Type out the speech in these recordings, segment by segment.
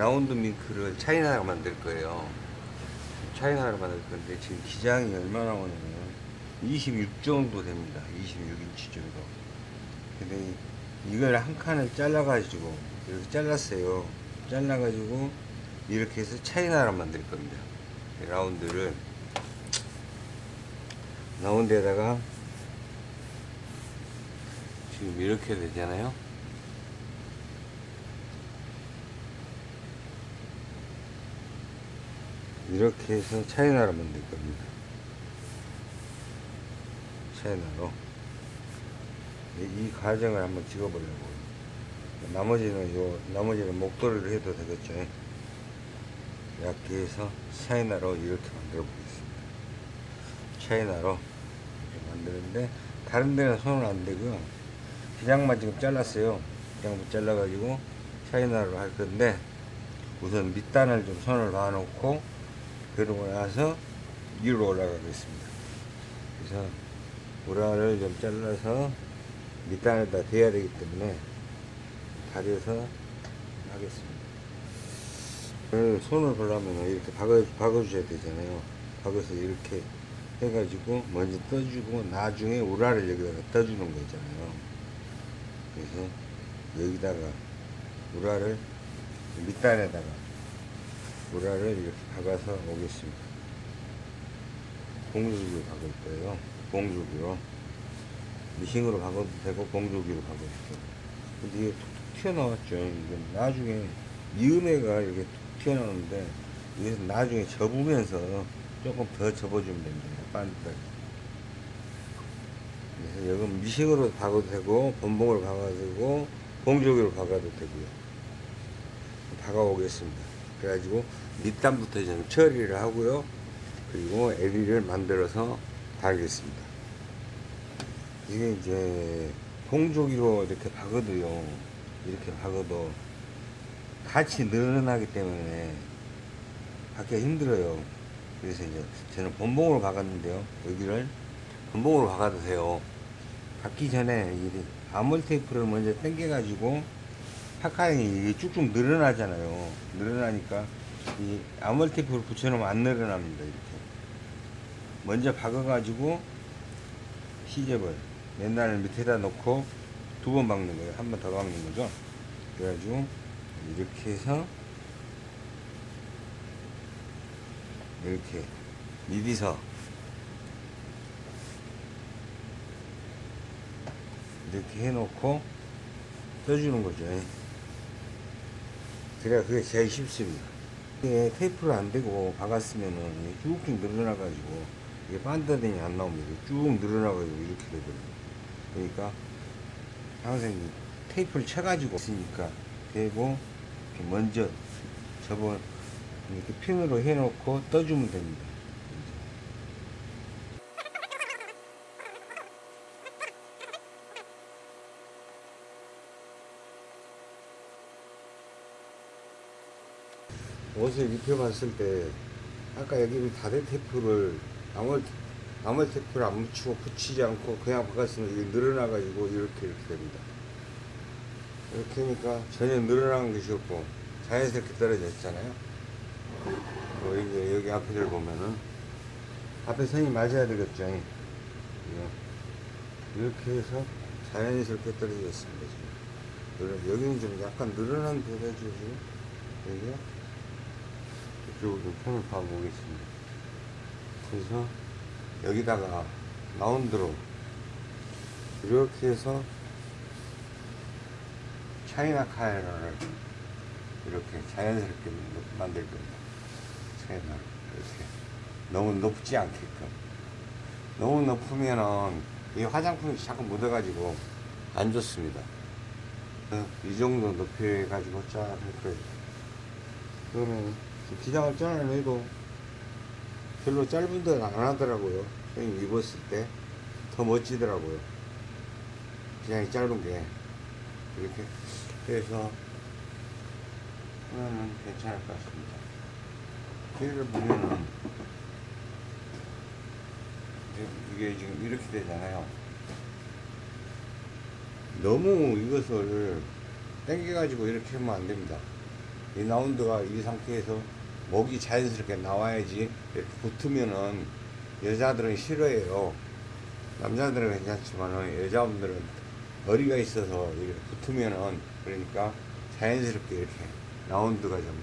라운드 밍크를 차이나가 만들 거예요. 차이나가 만들 건데 지금 기장이 얼마나 오냐면 26 정도 됩니다. 26인치 정도. 근데 이- 이걸 한 칸을 잘라가지고 이렇게 잘랐어요. 잘라가지고 이렇게 해서 차이나를 만들 겁니다. 이 라운드를 라운드에다가 지금 이렇게 되잖아요. 이렇게 해서 차이나를 만들 겁니다. 차이나로 이, 이 과정을 한번 찍어보려고 나머지는 요 나머지는 목도리를 해도 되겠죠. 얇게 해서 차이나로 이렇게 만들어 보겠습니다. 차이나로 이렇게 만드는데 다른 데는 손은 안 되고요. 기장만 지금 잘랐어요. 기장만 잘라가지고 차이나로 할 건데 우선 밑단을 좀 손을 놔놓고 그러고 나서 위로 올라가겠습니다. 그래서 우라를 좀 잘라서 밑단에다 대야 되기 때문에 다려서 하겠습니다. 손을 보려면 이렇게 박아, 박아주셔야 되잖아요. 박아서 이렇게 해가지고 먼저 떠주고 나중에 우라를 여기다가 떠주는 거잖아요. 그래서 여기다가 우라를 밑단에다가 우라를 이렇게 박아서 오겠습니다. 공주기로 박을 거예요. 공주기로. 미싱으로 박아도 되고 공주기로 박아도 되고. 근데 이게 툭툭 튀어나왔죠. 이건 나중에 미음애가 이렇게 툭 튀어나오는데 여기서 나중에 접으면서 조금 더 접어주면 됩니다. 반듯하게. 그래서 여기 미싱으로 박아도 되고 본봉으로 박아도 되고 공주기로 박아도 되고요. 박아오겠습니다. 그래가지고 밑단부터 좀 처리를 하고요. 그리고 에리를 만들어서 달겠습니다. 이게 이제 공조기로 이렇게 박아도요. 이렇게 박아도 같이 늘어나기 때문에 박기가 힘들어요. 그래서 이제 저는 본봉으로 박았는데요. 여기를 본봉으로 박아도 돼요. 박기 전에 이 아몰 테이프를 먼저 당겨가지고 파카형이 쭉쭉 늘어나잖아요. 늘어나니까 이 아몰 테이프를 붙여놓으면 안 늘어납니다. 이렇게 먼저 박아가지고 시접을 맨날 밑에다 놓고 두 번 박는 거예요. 한 번 더 박는 거죠. 그래가지고 이렇게 해서 이렇게 미리서 이렇게 해놓고 떠주는 거죠. 그래야 그게 제일 쉽습니다. 이게 테이프를 안 대고 박았으면은 쭉쭉 늘어나가지고 이게 반듯이 안 나옵니다. 쭉 늘어나가지고 이렇게 되거든요. 그러니까 항상 이 테이프를 쳐가지고 있으니까 대고 먼저 접어 이렇게 핀으로 해놓고 떠주면 됩니다. 옷을 입혀봤을 때 아까 여기 다대 테이프를 아무 아무 테이프를 안 붙이고 붙이지 않고 그냥 박았으면 이게 늘어나가지고 이렇게 이렇게 됩니다. 이렇게 하니까 전혀 늘어난 것이 없고 자연스럽게 떨어져 있잖아요. 뭐 여기, 여기 앞에를 보면은 앞에 선이 맞아야 되겠죠. 이거. 이렇게 해서 자연스럽게 떨어져 있습니다. 지금. 여기는 좀 약간 늘어난 데가 지금 여기가 이쪽으로 좀 펜을 봐보겠습니다. 그래서 여기다가 라운드로 이렇게 해서 차이나 카메라를 이렇게 자연스럽게 만들 겁니다. 차이나 이렇게 너무 높지 않게끔 너무 높으면은 이 화장품이 자꾸 묻어가지고 안 좋습니다. 어, 이 정도 높이 가지고 쫙 할 거예요. 그러면 기장을 잘라내도 별로 짧은 데는 안 하더라고요. 형님 입었을 때 더 멋지더라고요. 기장이 짧은 게 이렇게 해서 하면 괜찮을 것 같습니다. 뒤를 보면은 이게 지금 이렇게 되잖아요. 너무 이것을 당겨가지고 이렇게 하면 안 됩니다. 이 라운드가 이 상태에서 목이 자연스럽게 나와야지 붙으면은 여자들은 싫어해요. 남자들은 괜찮지만은 여자분들은 머리가 있어서 이렇게 붙으면은 그러니까 자연스럽게 이렇게 라운드가 좀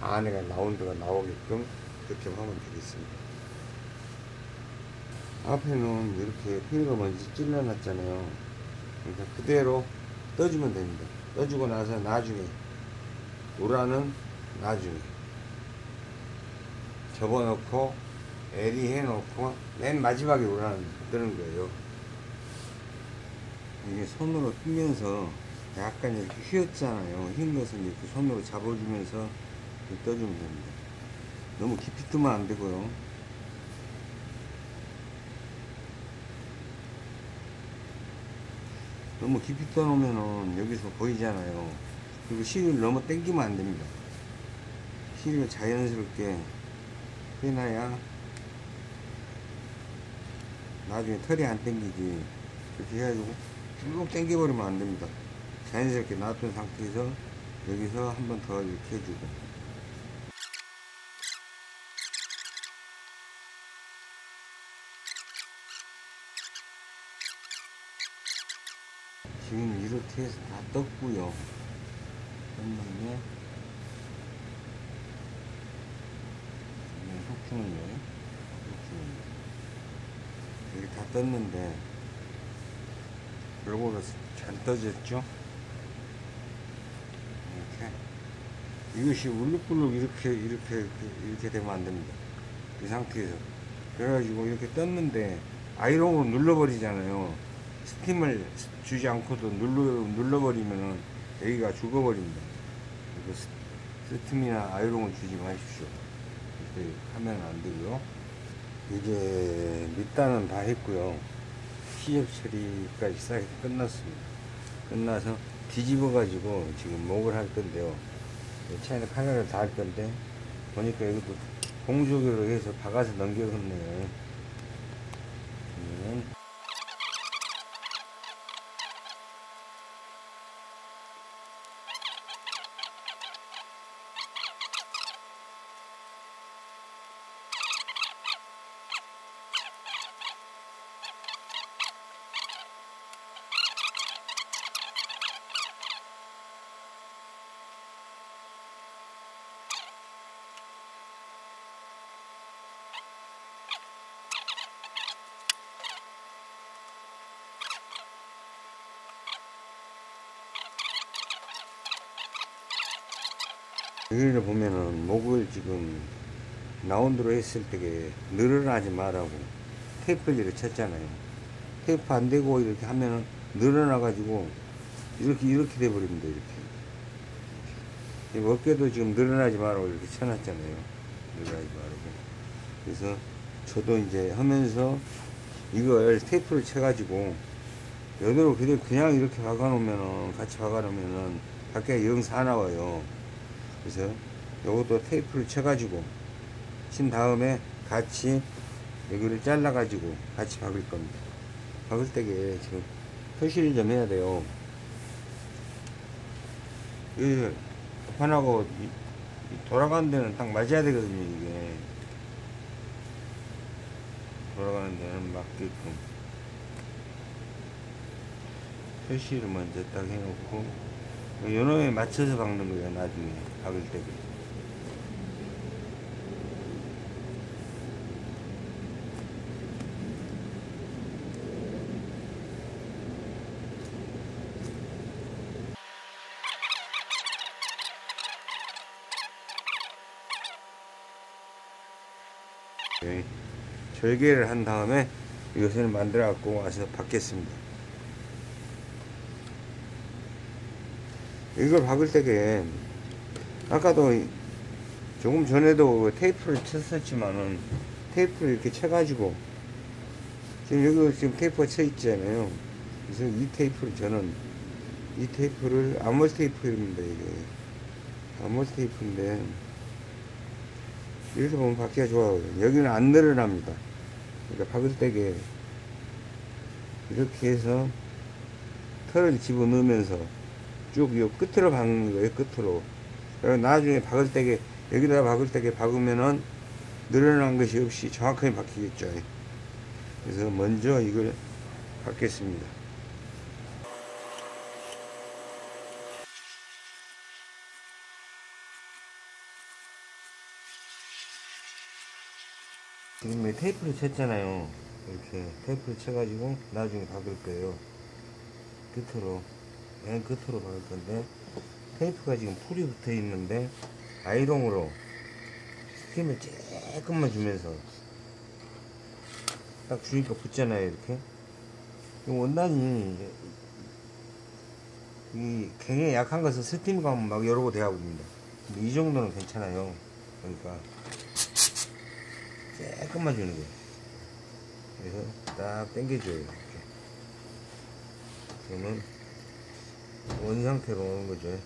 안에가 라운드가 나오게끔 그렇게 하면 되겠습니다. 앞에는 이렇게 피가 먼저 찔러놨잖아요. 그러니까 그대로 떠주면 됩니다. 떠주고 나서 나중에 우라는 나중에 접어놓고 에리 해놓고 맨 마지막에 우라는 뜨는 거예요. 이게 손으로 휘면서 약간 이렇게 휘었잖아요. 것을 이렇게 손으로 잡아주면서 떠주면 됩니다. 너무 깊이 뜨면 안 되고요. 너무 깊이 떠놓으면은 여기서 보이잖아요. 그리고 실을 너무 당기면 안 됩니다. 실을 자연스럽게 해놔야 나중에 털이 안 당기지. 그렇게 해가지고 쭉 당겨버리면 안 됩니다. 자연스럽게 놔둔 상태에서 여기서 한 번 더 이렇게 해주고. 지금 이렇게 해서 다 떴고요. 속 속중이. 이렇게 다 떴는데 요거가 잘 떠졌죠? 이렇게 이것이 울룩불룩 이렇게 이렇게 이렇게 되면 안 됩니다. 이 상태에서 그래가지고 이렇게 떴는데 아이롱으로 눌러버리잖아요. 스팀을 주지 않고도 눌러 눌러버리면은 여기가 죽어버립니다. 스팀이나 아이롱을 주지 마십시오. 이렇게 하면 안 되고요. 이제 밑단은 다 했고요. 시접 처리까지 싹 끝났습니다. 끝나서 뒤집어 가지고 지금 목을 할 건데요. 차에는 카메라를 다 할 건데 보니까 이것도 공조기로 해서 박아서 넘겨갔네요. 여기를 보면은 목을 지금 라운드로 했을 때게 늘어나지 말라고 테이프를 쳤잖아요. 테이프 안 되고 이렇게 하면은 늘어나 가지고 이렇게 이렇게 돼 버립니다. 이렇게. 이 어깨도 지금 늘어나지 말라고 이렇게 쳐놨잖아요. 늘어나지 말라고. 그래서 저도 이제 하면서 이걸 테이프를 쳐가지고 여기로 그대로 그냥 이렇게 박아 놓으면은 같이 박아 놓으면은 밖에 영 사 나와요. 그래서 요것도 테이프를 쳐가지고 친 다음에 같이 여기를 잘라가지고 같이 박을 겁니다. 박을 때게 지금 표시를 좀 해야 돼요. 이 판하고 돌아가는 데는 딱 맞아야 되거든요, 이게. 돌아가는 데는 맞게끔. 표시를 먼저 딱 해놓고, 요놈에 맞춰서 박는 거예요, 나중에. 박을. 네, 절개를 한 다음에 이것을 만들어 갖고 와서 박겠습니다. 이걸 박을 때게 아까도 이- 조금 전에도 테이프를 쳤었지만은 테이프를 이렇게 쳐가지고 지금 여기 지금 테이프가 쳐 있잖아요. 그래서 이 테이프를 저는 이 테이프를 아몰 테이프입니다 이게 아몰 테이프인데 이렇게 보면 박기가 좋아요. 여기는 안 늘어납니다. 그러니까 박을 때게 이렇게 해서 털을 집어넣으면서 쭉요 끝으로 박는 거예요. 끝으로 나중에 박을 때게 여기다 박을 때게 박으면은 늘어난 것이 없이 정확하게 박히겠죠. 그래서 먼저 이걸 박겠습니다. 지금 왜 테이프를 쳤잖아요. 이렇게 테이프를 쳐가지고 나중에 박을 거예요. 끝으로 맨 끝으로 박을 건데 테이프가 지금 풀이 붙어 있는데 아이롱으로 스팀을 조금만 주면서 딱 주니까 붙잖아요 이렇게. 이 원단이 이 굉장히 약한 것은 스팀 가면 막 여러 거 대하고입니다. 근데 이 정도는 괜찮아요. 그러니까 조금만 주는 거예요. 그래서 딱 당겨줘요 이렇게. 그러면 원 상태로 오는 거죠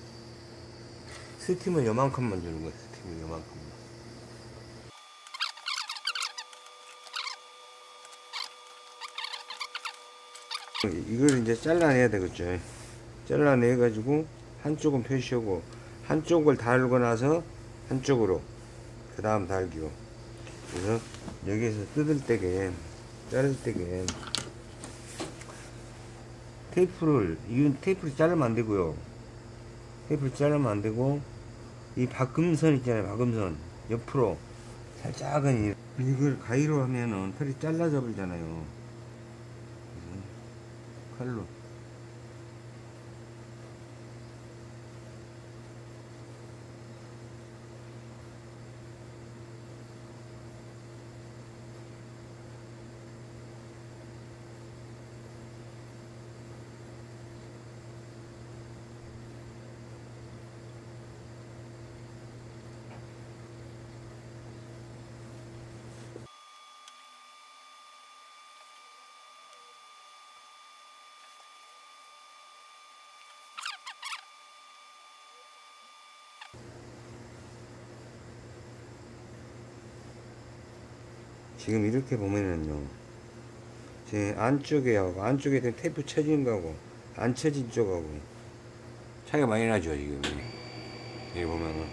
스팀은 요만큼만 주는 거예요 스팀은 요만큼만. 이걸 이제 잘라내야 되겠죠 잘라내 가지고 한쪽은 표시하고 한쪽을 달고 나서 한쪽으로 그 다음 달기로. 그래서 여기에서 뜯을 때게 자를 때게 테이프를 이건 테이프를 자르면 안 되고요. 테이프를 자르면 안 되고 이 박음선 있잖아요 박음선. 옆으로 살짝은 이- 이걸 가위로 하면은 털이 잘라져 버리잖아요. 칼로 지금 이렇게 보면은요 제 안쪽에 하고 안쪽에 된 테이프 쳐진 거하고 안 쳐진 쪽하고 차이가 많이 나죠 지금 여기 보면은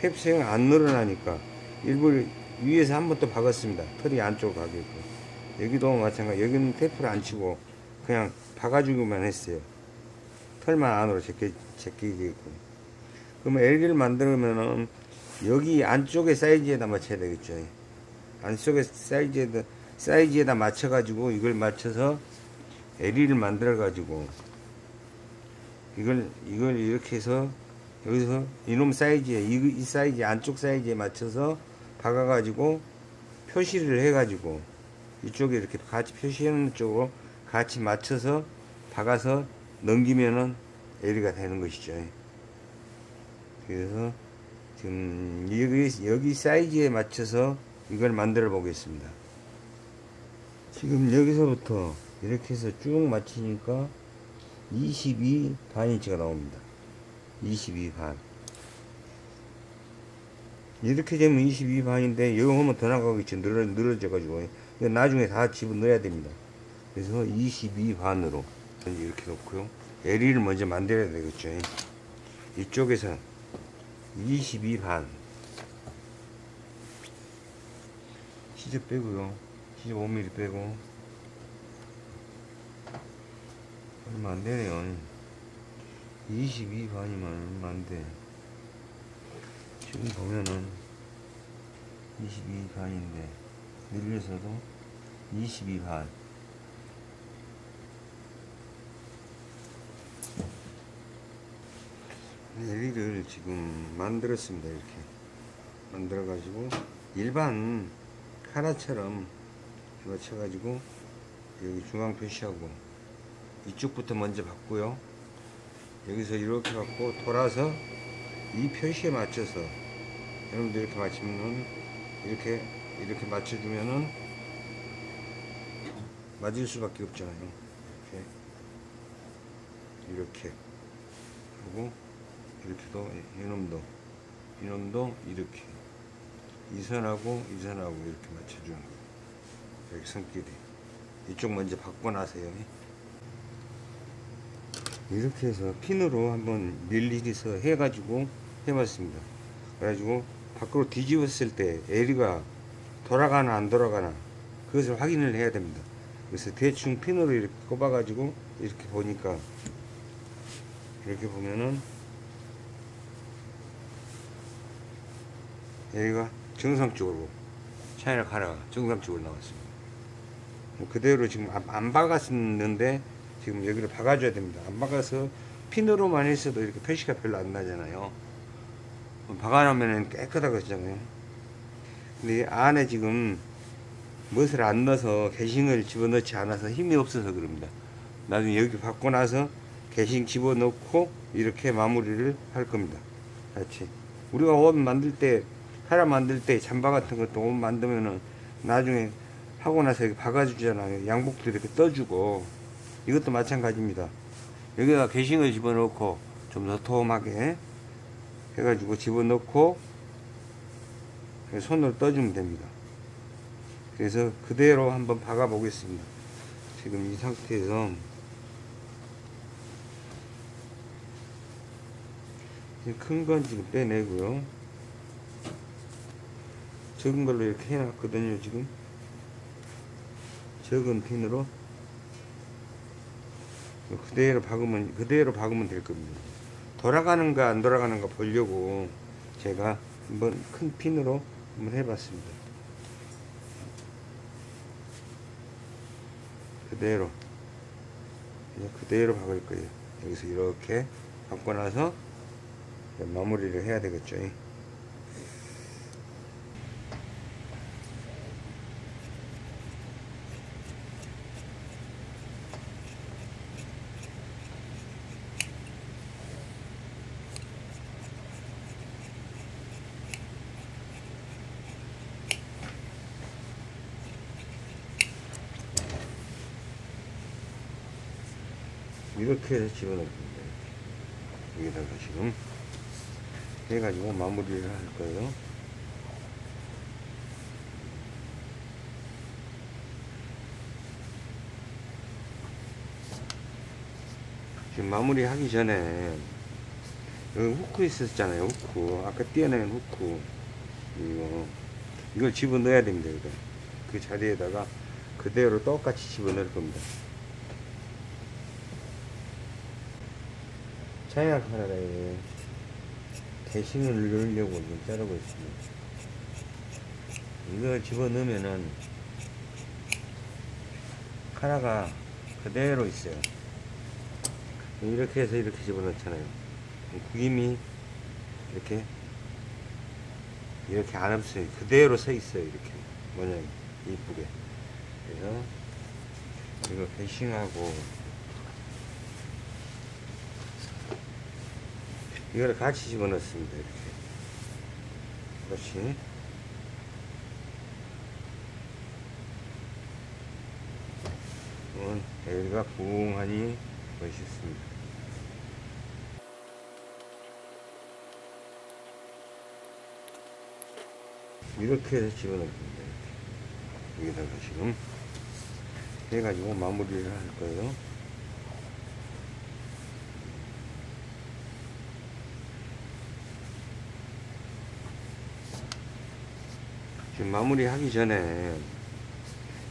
테이프 체가 안 늘어나니까 일부 위에서 한번또 박았습니다. 털이 안쪽으로 가게끔 여기도 마찬가지 여기는 테이프를 안 치고 그냥 박아주기만 했어요. 털만 안으로 제끼, 제끼게끔 그러면 LG를 만들면은 여기 안쪽에 사이즈에다 맞춰야 되겠죠 안쪽에 사이즈에다 사이즈에다 맞춰 가지고 이걸 맞춰서 LE를 만들어 가지고 이걸 이걸 이렇게 해서 여기서 이놈 사이즈에 이, 이 사이즈 안쪽 사이즈에 맞춰서 박아 가지고 표시를 해 가지고 이쪽에 이렇게 같이 표시하는 쪽으로 같이 맞춰서 박아서 넘기면은 LE가 되는 것이죠. 그래서 지금 여기 여기 사이즈에 맞춰서 이걸 만들어 보겠습니다. 지금 여기서부터 이렇게 해서 쭉 맞추니까 22 반인치가 나옵니다. 22 반. 이렇게 되면 22 반인데 여기 하면 더 나가겠죠. 늘어, 늘어져 가지고. 이거 나중에 다 집어 넣어야 됩니다. 그래서 22 반으로 이렇게 놓고요. LE를 먼저 만들어야 되겠죠. 이쪽에서 22 반. 시접 빼고요. 시접 5mm 빼고. 얼마 안 되네요. 22 반이면 얼마 안 돼. 지금 보면은 22 반인데, 늘려서도 22 반. LE를 지금 만들었습니다. 이렇게. 만들어 가지고, 일반 카라처럼 맞춰가지고 여기 중앙 표시하고 이쪽부터 먼저 받고요. 여기서 이렇게 받고 돌아서 이 표시에 맞춰서 여러분들 이렇게 맞추면은 이렇게 이렇게 맞춰주면은 맞을 수밖에 없잖아요. 이렇게 이렇게 하고 이렇게도 이놈도 이놈도 이렇게 이 선하고 이 선하고 이렇게 맞춰주는 거예요. 여기 선끼리. 이쪽 먼저 나세요. 이렇게 해서 핀으로 한번 밀리서 해가지고 해봤습니다. 그래가지고 밖으로 뒤집었을 때 에리가 돌아가나 안 돌아가나 그것을 확인을 해야 됩니다. 그래서 대충 핀으로 이렇게 꼽아가지고 이렇게 보니까 이렇게 보면은 여기가 정상적으로 차이나 카라가 정상적으로 나왔습니다. 뭐 그대로 지금 안, 안 박았는데 지금 여기를 박아줘야 됩니다. 안 박아서 핀으로만 했어도 이렇게 표시가 별로 안 나잖아요. 박아놓으면 깨끗하거든요. 근데 이 안에 지금 무엇을 안 넣어서 게싱을 집어넣지 않아서 힘이 없어서 그럽니다. 나중에 여기 받고 나서 게싱 집어넣고 이렇게 마무리를 할 겁니다. 같이. 우리가 옷 만들 때, 카라 만들 때 잠바 같은 것도 옷 만들면은 나중에 하고 나서 여기 박아주잖아요. 양복도 이렇게 떠주고. 이것도 마찬가지입니다. 여기다 게싱을 집어넣고 좀 도톰하게 해가지고 집어넣고 손으로 떠주면 됩니다. 그래서 그대로 한번 박아 보겠습니다. 지금 이 상태에서 큰 건 지금 빼내고요. 적은 걸로 이렇게 해놨거든요, 지금. 적은 핀으로 그대로 박으면 그대로 박으면 될 겁니다. 돌아가는가 안 돌아가는가 보려고 제가 한번 큰 핀으로 한번 해봤습니다. 그대로 그냥 그대로 박을 거예요. 여기서 이렇게 박고 나서 마무리를 해야 되겠죠. 이렇게 해서 집어넣습니다. 여기다가 지금 해가지고 마무리를 할 거예요. 지금 마무리 하기 전에 여기 후크 있었잖아요. 후크. 아까 띄어낸 후크. 이거, 이걸 집어넣어야 됩니다. 이거. 그 자리에다가 그대로 똑같이 집어넣을 겁니다. 차이나 카나다에 대신을 넣으려고 좀 자르고 있습니다. 이걸 집어넣으면은 카나가 그대로 있어요. 이렇게 해서 이렇게 집어넣잖아요. 구김이 이렇게 이렇게 안 없어요. 그대로 서 있어요. 이렇게 모양이 이쁘게. 그래서 이거 배싱하고 이거를 같이 집어넣습니다. 이렇게. 그렇지. 이건 여기가 부엉하니 멋있습니다. 이렇게 해서 집어넣습니다. 여기다가 지금 해가지고 마무리를 할 거예요. 지금 마무리 하기 전에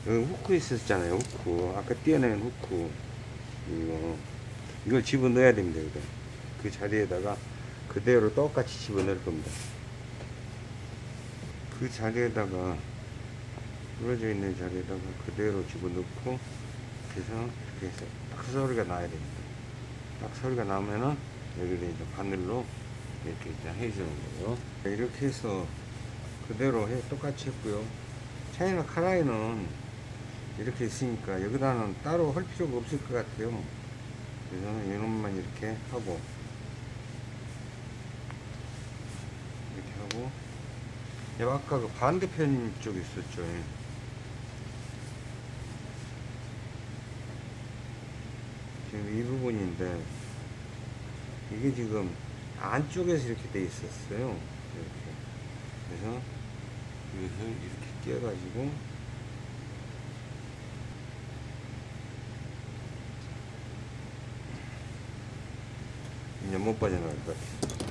여기 후크 있었잖아요 후크. 아까 띄어낸 후크. 이거. 이걸 집어넣어야 됩니다 이거. 그 자리에다가 그대로 똑같이 집어넣을 겁니다. 그 자리에다가 부러져 있는 자리에다가 그대로 집어넣고 그래서 이렇게 해서 딱 소리가 나야 됩니다. 딱 소리가 나면은 여기를 이제 바늘로 이렇게 이제 해주는 거예요. 이렇게 해서 그대로 해. 똑같이 했고요. 차이나 카라이는 이렇게 있으니까 여기다는 따로 할 필요가 없을 것 같아요. 그래서 이놈만 이렇게 하고. 이렇게 하고. 여기 아까 그 반대편 쪽 있었죠. 지금 이 부분인데 이게 지금 안쪽에서 이렇게 돼 있었어요. 이렇게 그래서 여기서 이렇게 끼어가지고 이제 못 빠져나갈 것 같아요.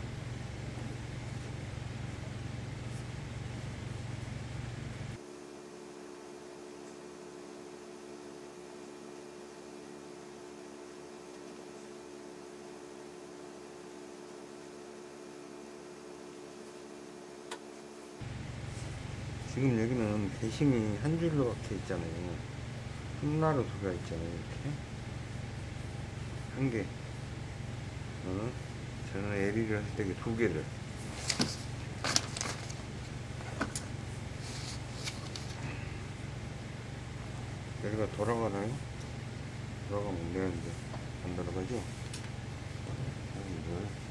지금 여기는 대심이 한 줄로 박혀 있잖아요. 하나로 들어가 있잖아요. 이렇게. 한 개. 어? 저는 에리를 할 때 두 개를. 여기가 돌아가나요? 돌아가면 안 되는데. 안 돌아가죠? 이걸.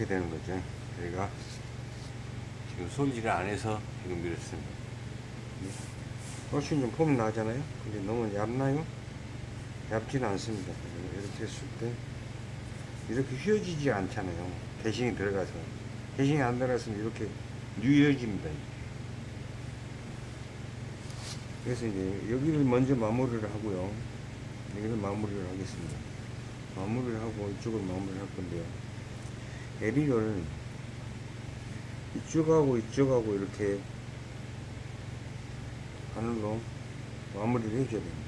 이렇게 되는 거죠. 저희가 지금 손질을 안 해서 지금 밀었습니다. 훨씬 좀 폼이 나잖아요. 근데 너무 얇나요? 얇지는 않습니다. 이렇게 했을 때 이렇게 휘어지지 않잖아요. 개싱이 들어가서 개싱이 안 들어갔으면 이렇게 뉘어집니다. 그래서 이제 여기를 먼저 마무리를 하고요. 여기를 마무리를 하겠습니다. 마무리를 하고 이쪽을 마무리를 할 건데요. 에리를 이쪽하고 이쪽하고 이렇게 바늘로 마무리를 해줘야 됩니다.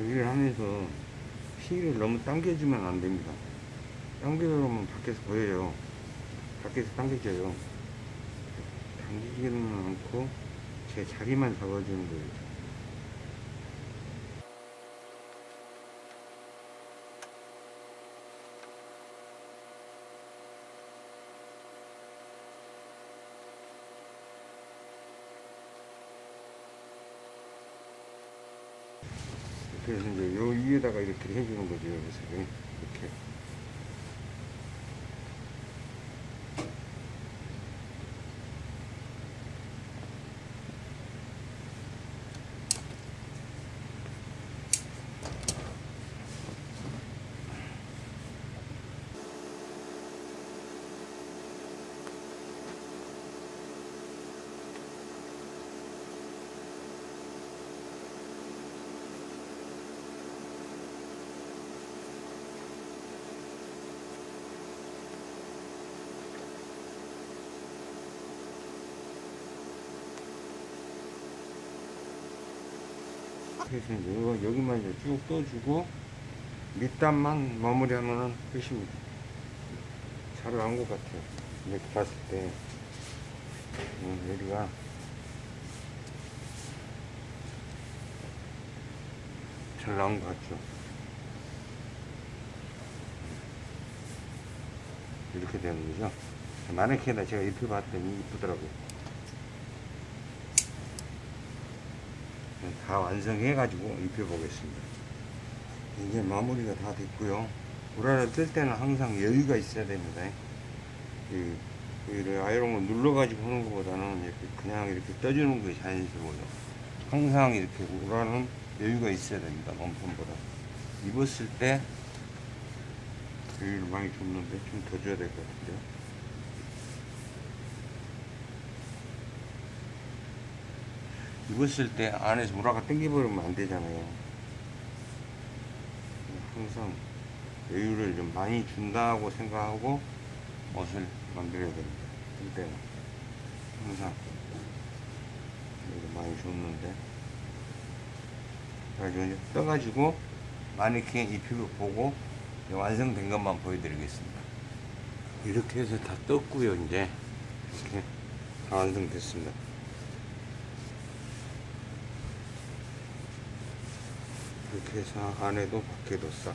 여기를 하면서 시를 너무 당겨주면 안 됩니다. 당겨주면 밖에서 보여요. 밖에서 당겨져요. 당기지는 않고 제 자리만 잡아주는 거예요. 그래서 이제 요 위에다가 이렇게 해주는 거죠. 그래서 이렇게. 그래서 이제 이거 여기만 이제 쭉 떠주고 밑단만 마무리하면은 끝입니다. 잘 나온 것 같아요. 이렇게 봤을 때 음, 여기가 잘 나온 것 같죠. 이렇게 되는 거죠. 마네킹에다 제가 입혀봤더니 이쁘더라고요. 다 완성해 가지고 입혀 보겠습니다. 이제 마무리가 다 됐고요. 우라를 뜰 때는 항상 여유가 있어야 됩니다. 이, 이 아이롱을 눌러 가지고 하는 것보다는 이렇게 그냥 이렇게 떠주는 게 자연스러워요. 항상 이렇게 우라는 여유가 있어야 됩니다 몸통보다. 입었을 때 여유를 많이 줬는데 좀 더 줘야 될 것 같아요 입었을 때 안에서 우라가 땡겨버리면 안 되잖아요. 항상 여유를 좀 많이 준다고 생각하고 옷을 만들어야 됩니다. 이때는 항상 많이 줬는데 그래가지고 떠가지고 마네킹 입히고 보고 완성된 것만 보여드리겠습니다. 이렇게 해서 다 떴고요 이제 이렇게 다 완성됐습니다. 이렇게 안에도 밖에도 싹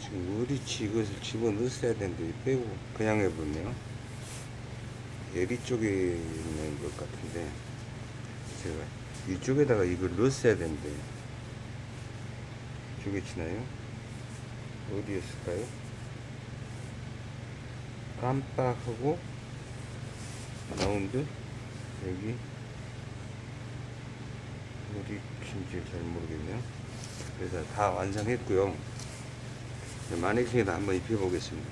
지금 우리치 이것을 집어넣었어야 되는데 빼고 그냥 해버렸네요 예리 쪽에 있는 것 같은데 제가 이쪽에다가 이걸 넣었어야 되는데 이쪽에 치나요? 어디였을까요? 깜빡하고 라운드 여기 어디 핀지 잘 모르겠네요. 그래서 다 완성했고요. 마네킹에다 한번 입혀보겠습니다.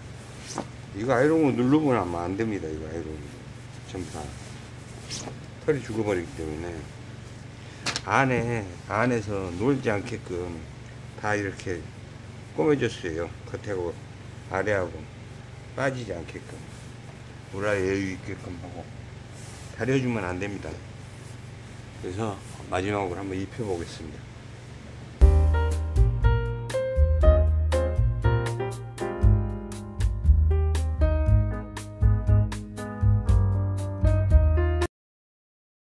이거 아이롱을 누르면 아마 안 됩니다. 이거 아이롱 전부 다 털이 죽어버리기 때문에 안에 안에서 놀지 않게끔 다 이렇게 꼬매줬어요. 겉하고 아래하고 빠지지 않게끔 우라에 여유 있게끔 하고 다려주면 안 됩니다. 그래서 마지막으로 한번 입혀보겠습니다.